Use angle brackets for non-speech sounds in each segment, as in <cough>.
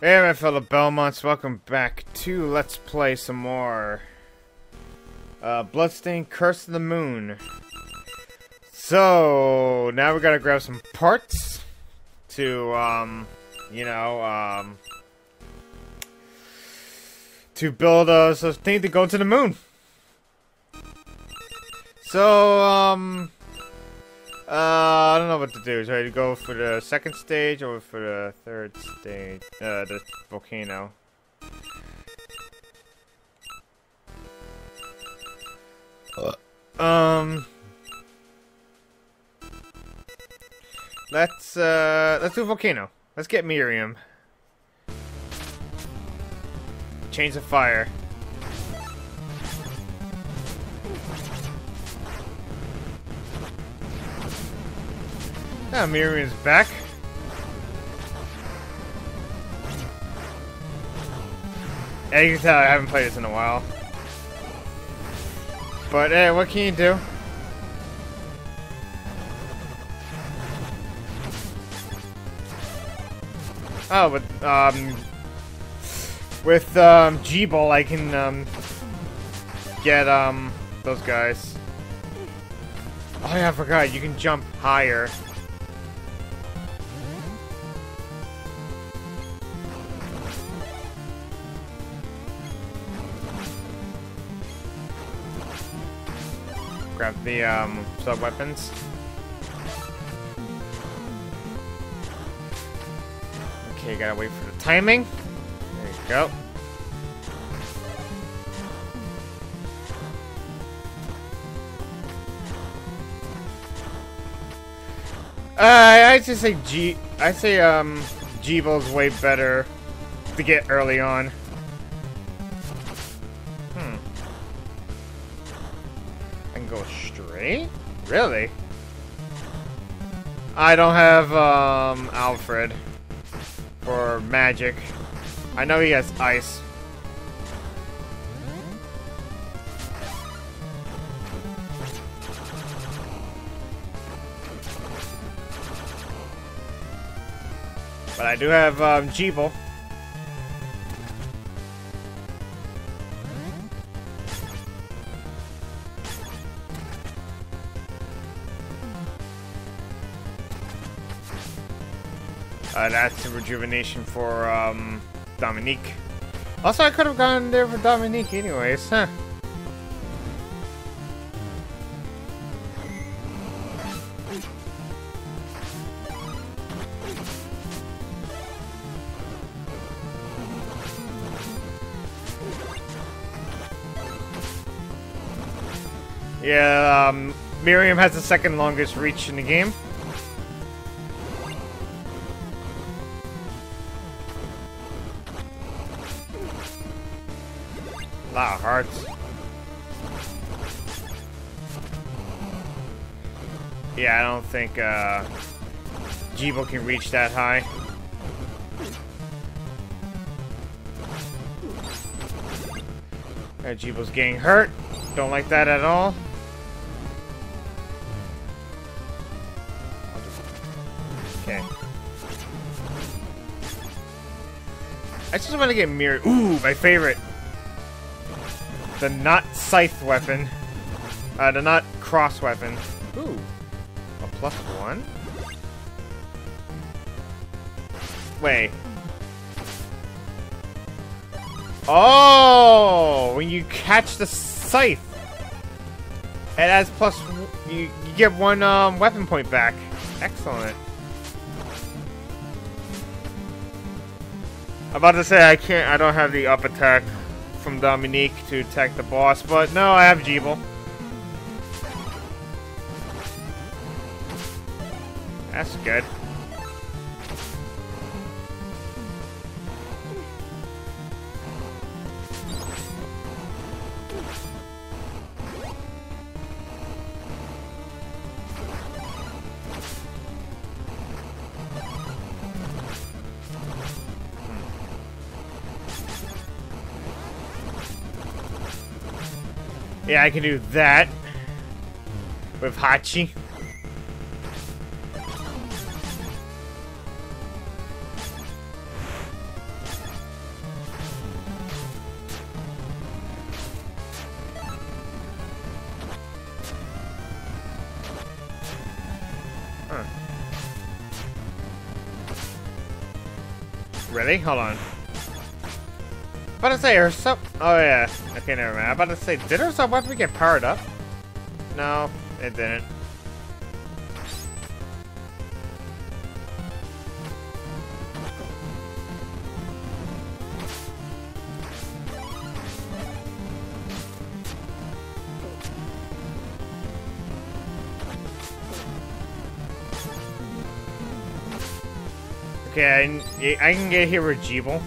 Hey, my fellow Belmonts, welcome back to Let's Play some more uh, Bloodstained Curse of the Moon. So, now we gotta grab some parts to, um, you know, um, to build a thing to go to the moon. So, um, uh, I don't know what to do. Should I go for the second stage or for the third stage? Uh, the volcano. Um, let's uh, let's do volcano. Let's get Miriam. Chains of fire. Ah, Miriam's back. Yeah, you can tell I haven't played this in a while. But hey, what can you do? Oh, but um, with um, Gebel, I can um, get um those guys. Oh yeah, I forgot. You can jump higher. The um, sub weapons. Okay, gotta wait for the timing. There you go. Uh, I just say G. I say um, Gebel's way better to get early on. Straight? Really? I don't have um Alfred for magic. I know he has ice. But I do have um, Gebel. Uh, that's a rejuvenation for um, Dominique. Also, I could have gone there for Dominique anyways, huh? Yeah, um, Miriam has the second longest reach in the game. Yeah, I don't think uh, can reach that high. Gebel's getting hurt. Don't like that at all. Okay. I just want to get mirrored. Ooh, my favorite. The not scythe weapon. Uh, the not cross weapon. Ooh. Plus one? Wait. Oh! When you catch the scythe. It adds plus... You, you get one um, weapon point back. Excellent. I'm about to say I can't... I don't have the up attack from Dominique to attack the boss, but no, I have Gebel. That's good. Hmm. Yeah, I can do that with Hachi. Really? Hold on. about to say, her sub... Oh, yeah. Okay, never mind. I'm about to say, did her sub weapon get powered up? No, it didn't. Okay, I, I can get here with Gebel.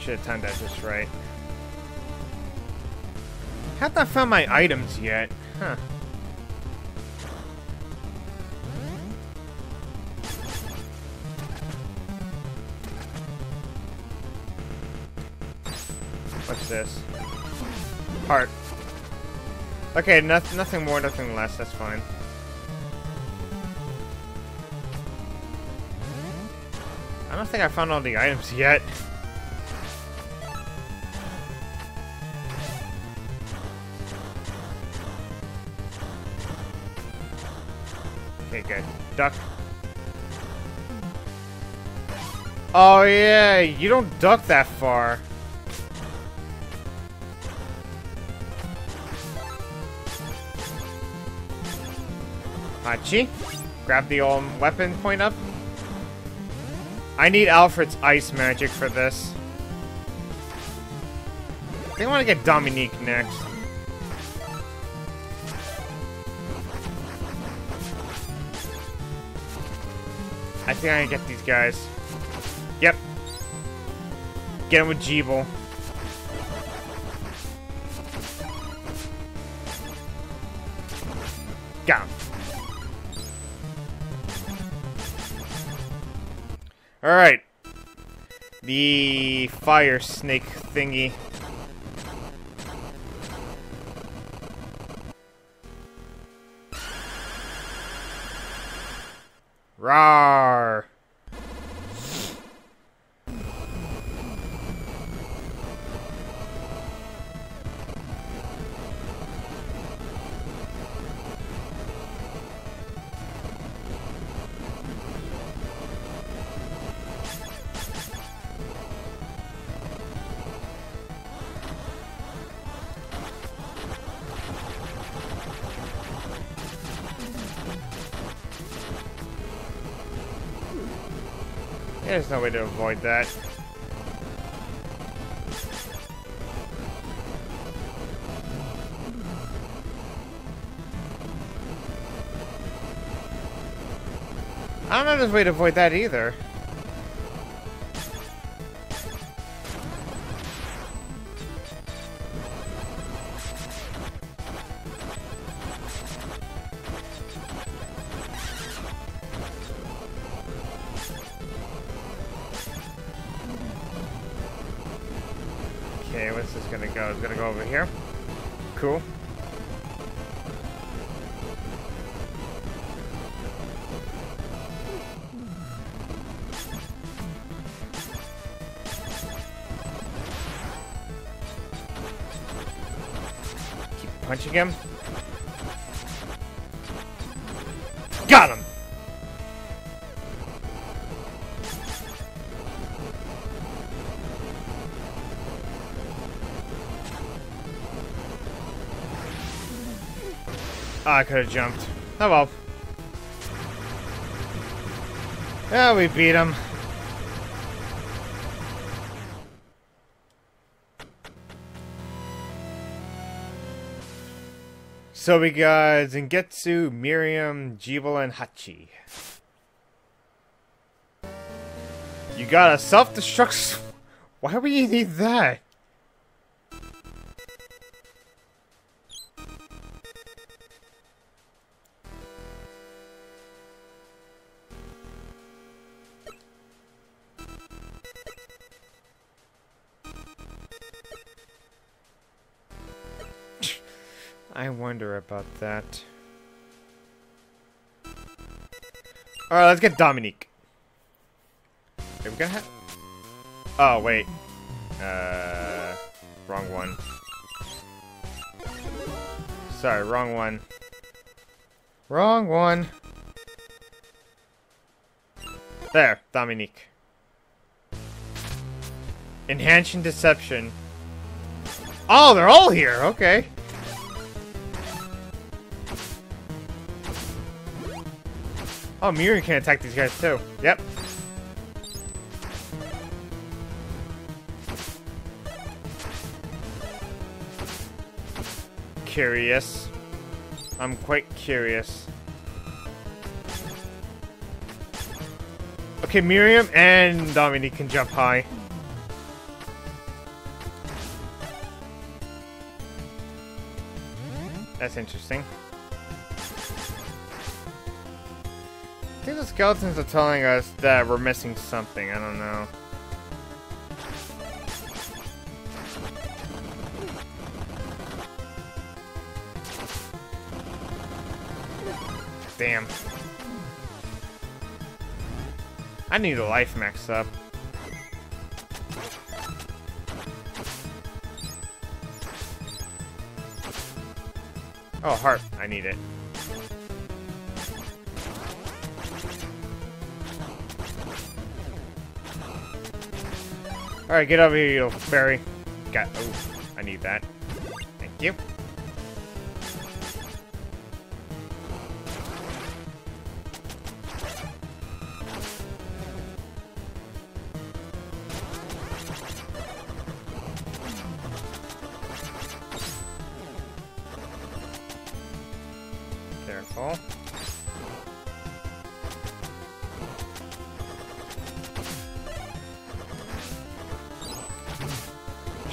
Should have timed that just right. Have not found my items yet. Huh. This? Heart. Okay, no nothing more, nothing less, that's fine. I don't think I found all the items yet. Okay, good. Duck. Oh yeah, you don't duck that far. Hachi. Grab the old weapon point up. I need Alfred's ice magic for this. I think I want to get Dominique next. I think I can get these guys. Yep. Get him with Gebel. Got him. Alright. The fire snake thingy. Rawr. There's no way to avoid that. I don't know there's a way to avoid that either. Got him! Oh, I could have jumped. Oh well. Yeah, we beat him. So we got Zangetsu, Miriam, Gebel, and Hachi. You got a self-destruct... <laughs> Why would you need that? Wonder about that. Alright, let's get Dominique. Are we gonna have... Oh, wait. Uh... wrong one. Sorry, wrong one. Wrong one. There, Dominique. Enhancing Deception. Oh, they're all here. Okay. Oh, Miriam can attack these guys too. Yep. Curious. I'm quite curious. Okay, Miriam and Dominique can jump high. That's interesting. Think the skeletons are telling us that we're missing something. I don't know. Damn. I need a life max up. Oh, heart. I need it. Alright, get over here, you fairy. Got- oh, I need that.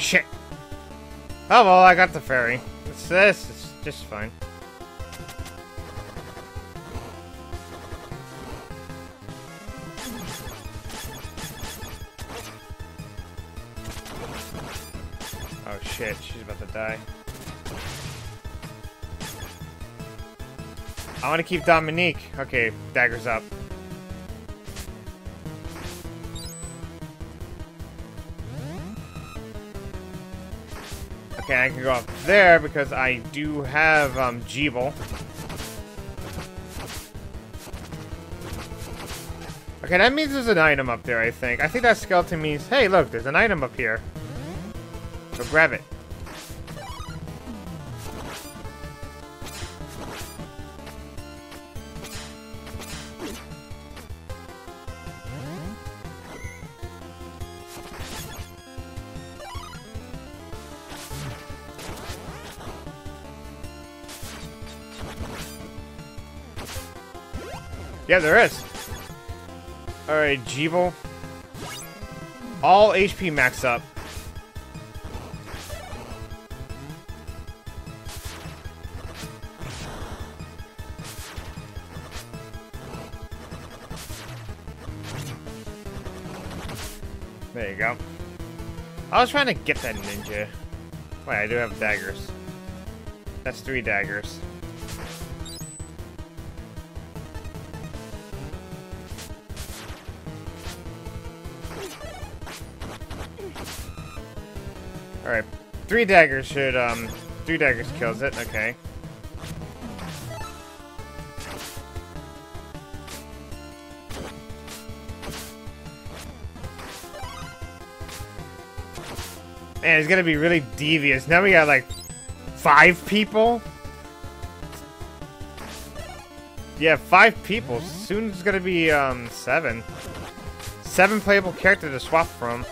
Shit. Oh well, I got the fairy. It's this. It's just fine. Oh shit, she's about to die. I want to keep Dominique. Okay, dagger's up. Okay, I can go up there because I do have um, Gebel. Okay, that means there's an item up there, I think. I think that skeleton means, hey, look, there's an item up here. So grab it. Yeah, there is. Alright, Gebel. All HP max up. There you go. I was trying to get that ninja. Wait, I do have daggers. That's three daggers. Three daggers should, um... Three daggers kills it, okay. Man, it's gonna be really devious. Now we got, like, five people? Yeah, five people. Soon it's gonna be, um, seven. Seven playable characters to swap from.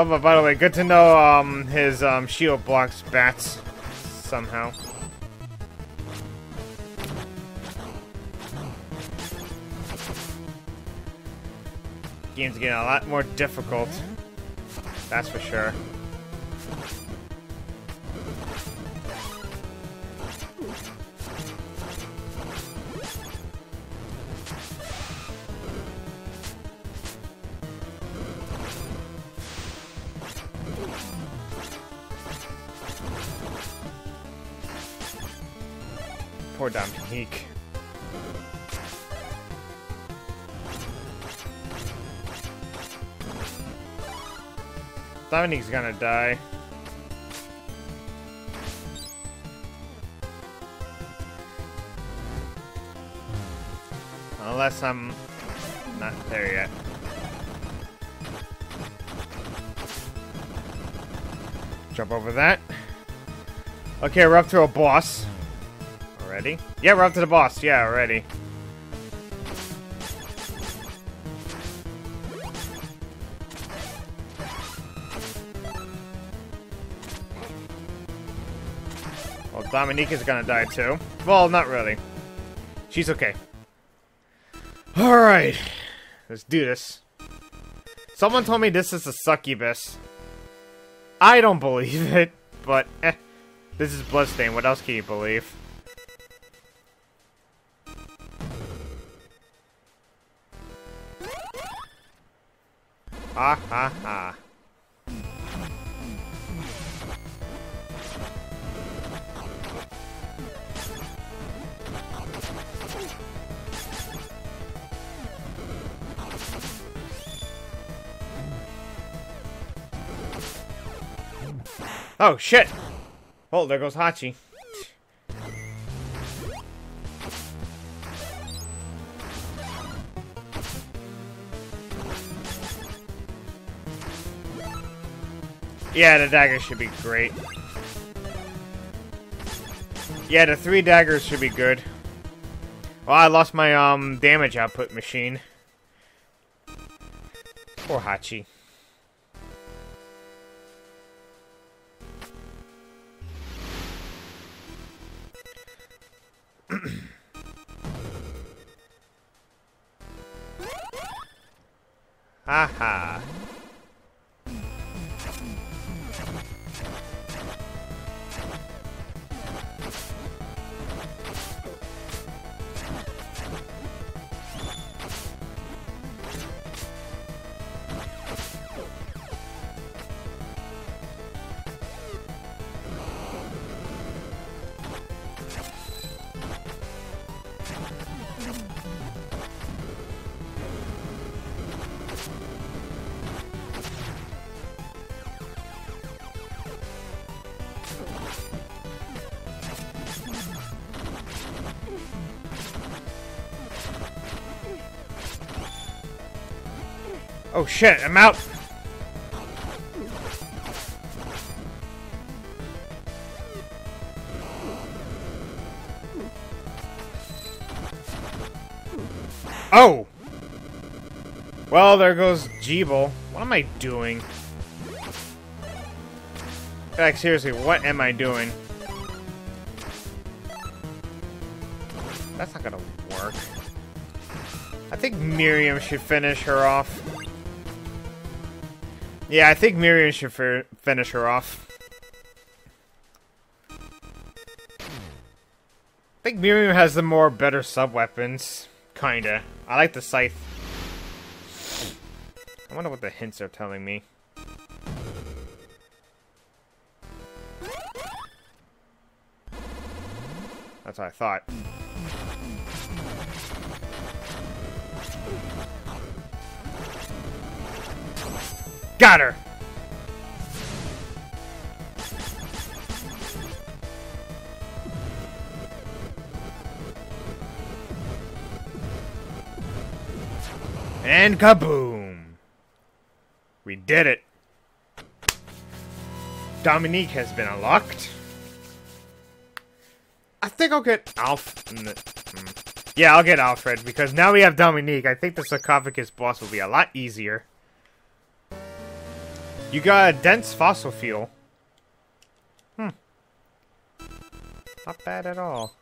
Oh, but by the way, good to know um, his um, shield blocks bats somehow. Game's getting a lot more difficult. That's for sure. Dominique's gonna die. Unless I'm not there yet. Jump over that. Okay, we're up to a boss. Already? Yeah, we're up to the boss. Yeah, already. Is gonna die too. Well, not really. She's okay. Alright. Let's do this. Someone told me this is a succubus. I don't believe <laughs> it, but eh. This is Bloodstain. What else can you believe? Ha ha ha. Oh, shit! Oh, there goes Hachi. Yeah, the dagger should be great. Yeah, the three daggers should be good. Well, I lost my um damage output machine. Poor Hachi. Haha. Oh shit, I'm out! Oh! Well, there goes Gebel. What am I doing? Like, seriously, what am I doing? That's not gonna work. I think Miriam should finish her off. Yeah, I think Miriam should finish her off. I think Miriam has the more better sub-weapons. Kinda. I like the scythe. I wonder what the hints are telling me. That's what I thought. Got her! And kaboom! We did it! Dominique has been unlocked. I think I'll get Alf. Mm. Yeah, I'll get Alfred, because now we have Dominique. I think the sarcophagus boss will be a lot easier. You got a dense fossil fuel. Hmm. Not bad at all.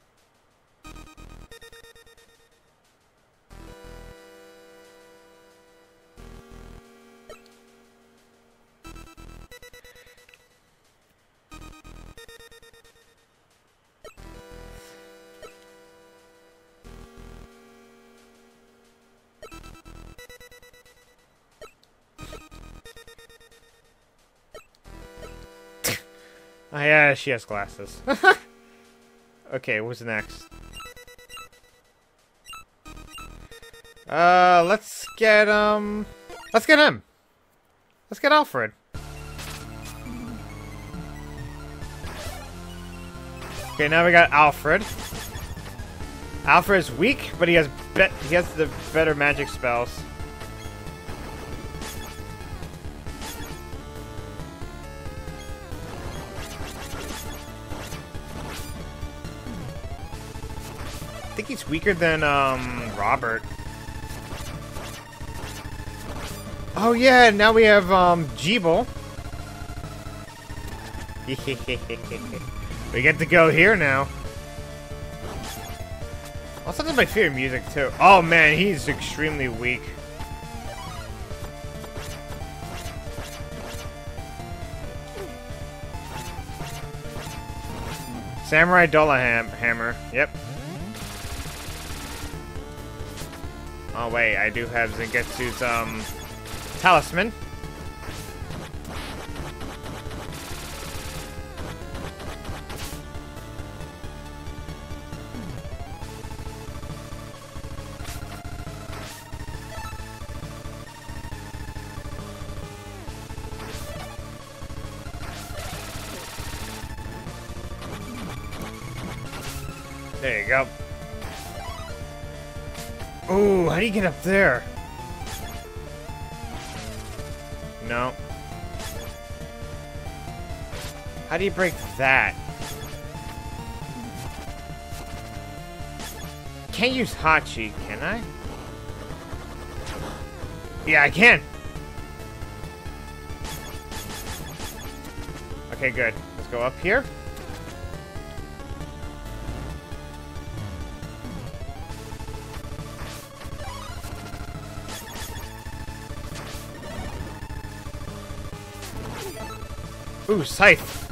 Yeah, she has glasses. <laughs> okay, what's next? Uh, let's get, um... Let's get him! Let's get Alfred. Okay, now we got Alfred. Alfred is weak, but he has he has the better magic spells. Weaker than um Robert. Oh yeah, now we have um Gebel. <laughs> we get to go here now. Also, that's my favorite music too. Oh man, he's extremely weak. Samurai Dullaham hammer. Yep. Oh wait, I do have Zangetsu's um talisman. There you go. Oh, how do you get up there? No. How do you break that? Can't use Hachi, can I? Yeah, I can. Okay, good. Let's go up here. Ooh, scythe.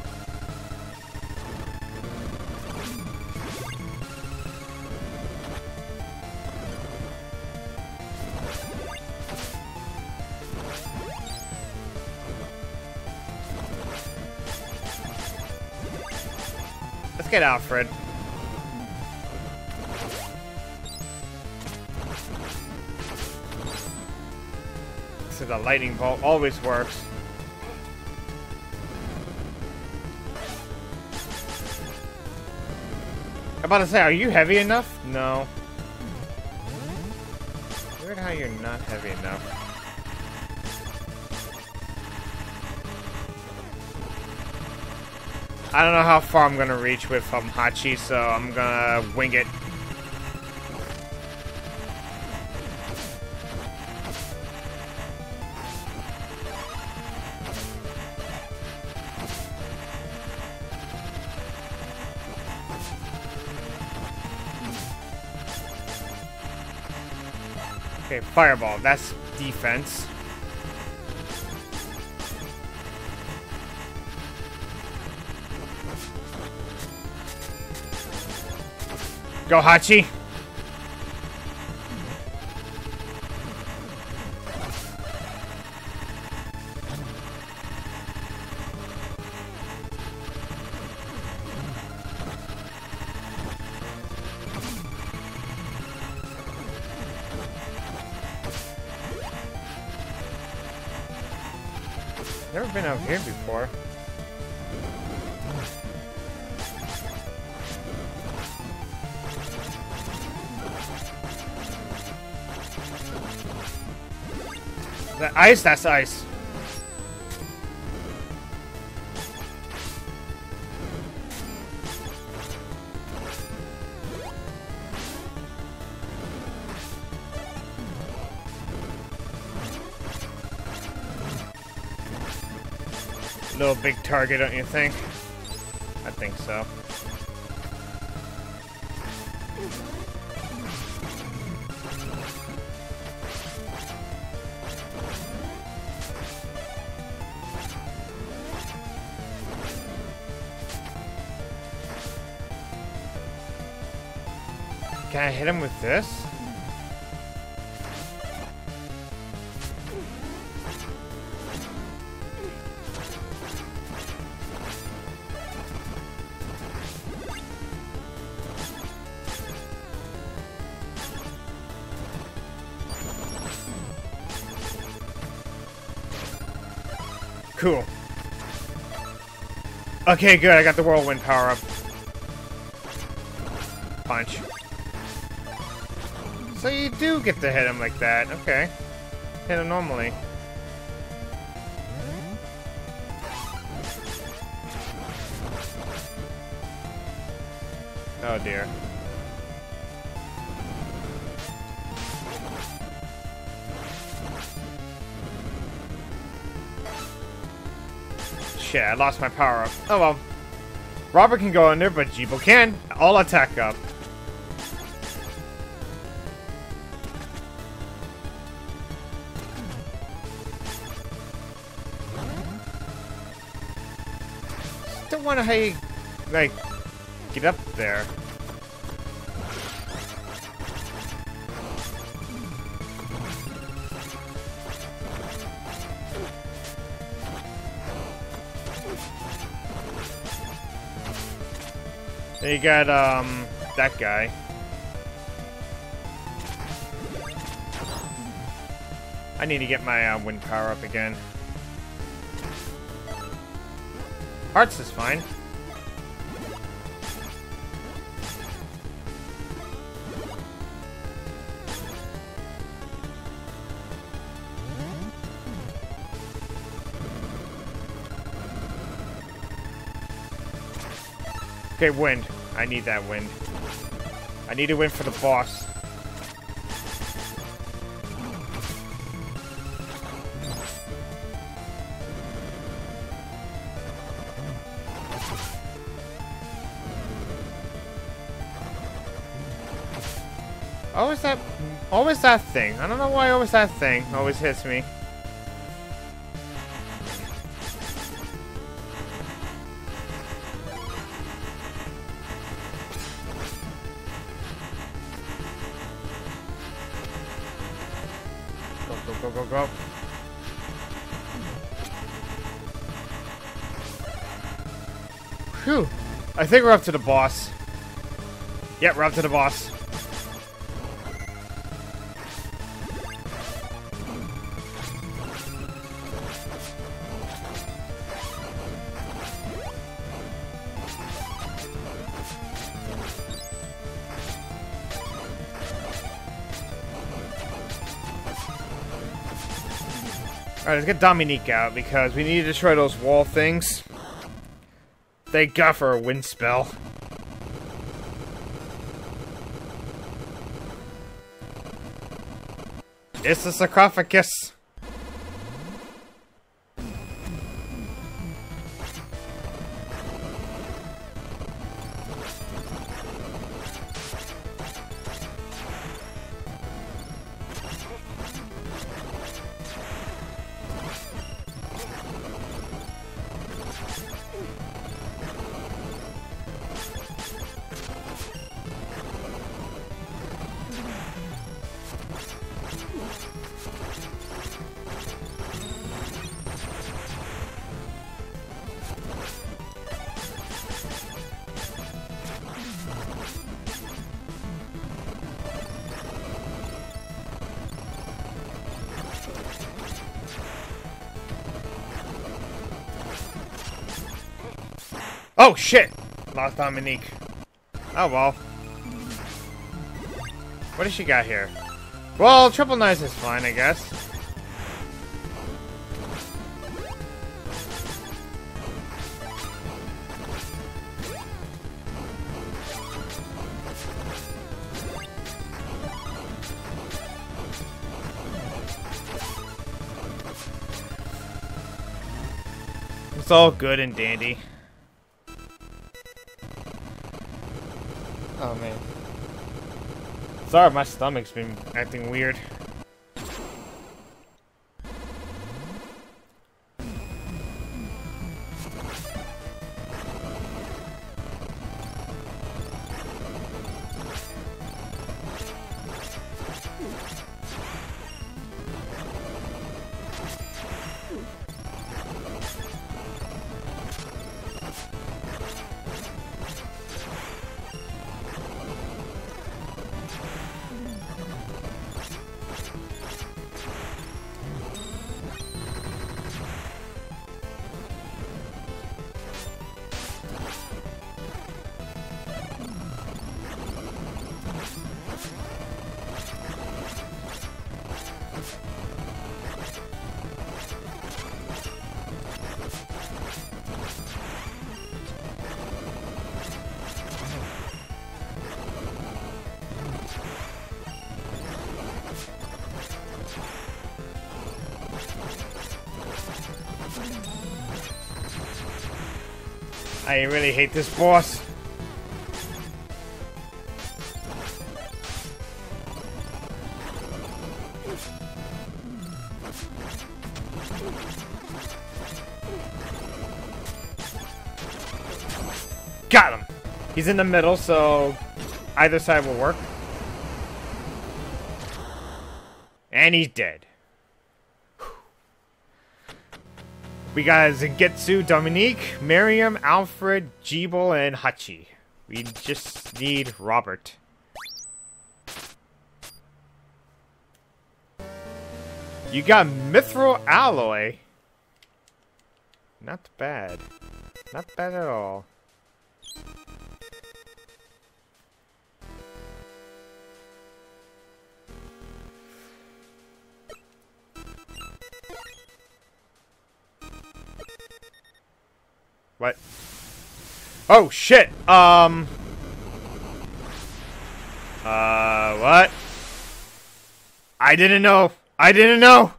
Let's get Alfred. So the lightning bolt always works. About to say, are you heavy enough? No. Weird how you're not heavy enough. I don't know how far I'm gonna reach with um, Hachi, so I'm gonna wing it. Okay, fireball. That's defense. Go, Hachi. Ice, that's ice. Little big target, don't you think? I think so. Hit him with this? Cool. Okay, good. I got the whirlwind power up. punch. Do get to hit him like that. Okay. Hit him normally. Oh dear. Shit, I lost my power up. Oh well. Robert can go under, but Gebel can. All attack up. Want to, you like, get up there. Then you got, um, that guy. I need to get my uh, wind power up again. Hearts is fine. Okay, wind. I need that wind. I need a win for the boss. Always that, always that thing. I don't know why always that thing always hits me. Go, go, go, go, go. Phew. I think we're up to the boss. Yep, we're up to the boss. Alright, let's get Dominique out because we need to destroy those wall things. Thank God for a wind spell. It's a sarcophagus. Oh shit! Lost Dominique. Oh well. What does she got here? Well, triple knives is fine, I guess. It's all good and dandy. Oh man. Sorry, my stomach's been acting weird. I really hate this boss. Got him! He's in the middle, so either side will work. And he's dead. We got Zangetsu, Dominique, Miriam, Alfred, Gebel, and Hachi. We just need Robert. You got Mithril Alloy. Not bad. Not bad at all. What? Oh, shit! Um... Uh, what? I didn't know! I didn't know!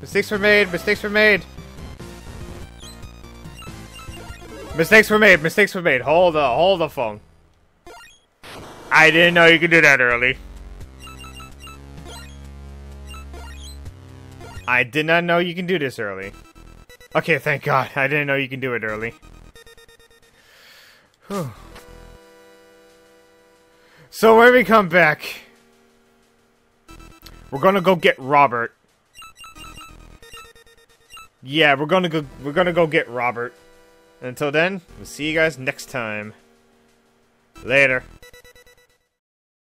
Mistakes were made, mistakes were made! Mistakes were made, mistakes were made. Hold the, hold the phone. I didn't know you could do that early. I did not know you can do this early. Okay, thank God. I didn't know you can do it early. Whew. So when we come back, we're gonna go get Robert. Yeah, we're gonna go. We're gonna go get Robert. Until then, we'll see you guys next time. Later.